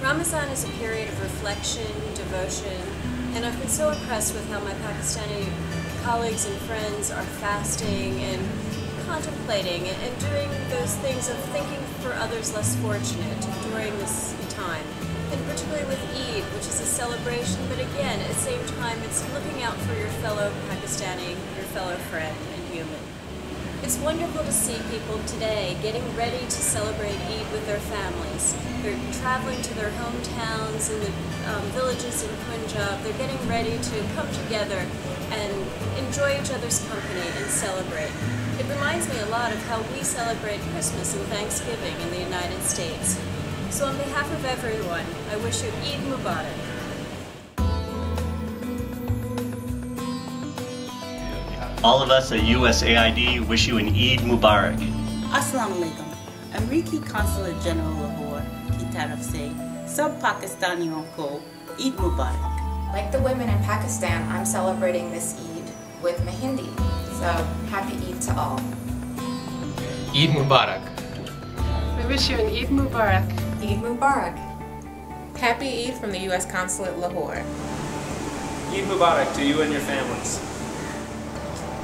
Ramazan is a period of reflection, devotion, and I've been so impressed with how my Pakistani colleagues and friends are fasting and contemplating and doing those things of thinking for others less fortunate during this time. And particularly with Eid, which is a celebration, but again, at the same time, it's looking out for your fellow Pakistani, your fellow friend and human. It's wonderful to see people today getting ready to celebrate Eid with their families. They're traveling to their hometowns and the um, villages in Punjab. They're getting ready to come together and enjoy each other's company and celebrate. It reminds me a lot of how we celebrate Christmas and Thanksgiving in the United States. So on behalf of everyone, I wish you Eid Mubarak. All of us at USAID wish you an Eid Mubarak. Assalamu alaikum. Amriki Consulate General Lahore, ki taraf se, sab Pakistaniyon Eid Mubarak. Like the women in Pakistan, I'm celebrating this Eid with Mehndi. So happy Eid to all. Eid Mubarak. We wish you an Eid Mubarak. Eid Mubarak. Happy Eid from the U.S. Consulate Lahore. Eid Mubarak to you and your families.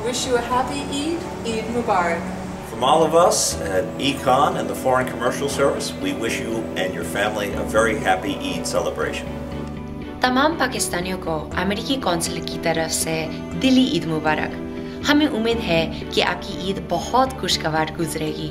Wish you a happy Eid, Eid Mubarak. From all of us at Econ and the Foreign Commercial Service, we wish you and your family a very happy Eid celebration. तमाम पाकिस्तानियों को अमेरिकी council की तरफ़ से दिली ईद मुबारक हमें उम्मीद है कि आपकी ईद बहुत खुशगवार गुजरेगी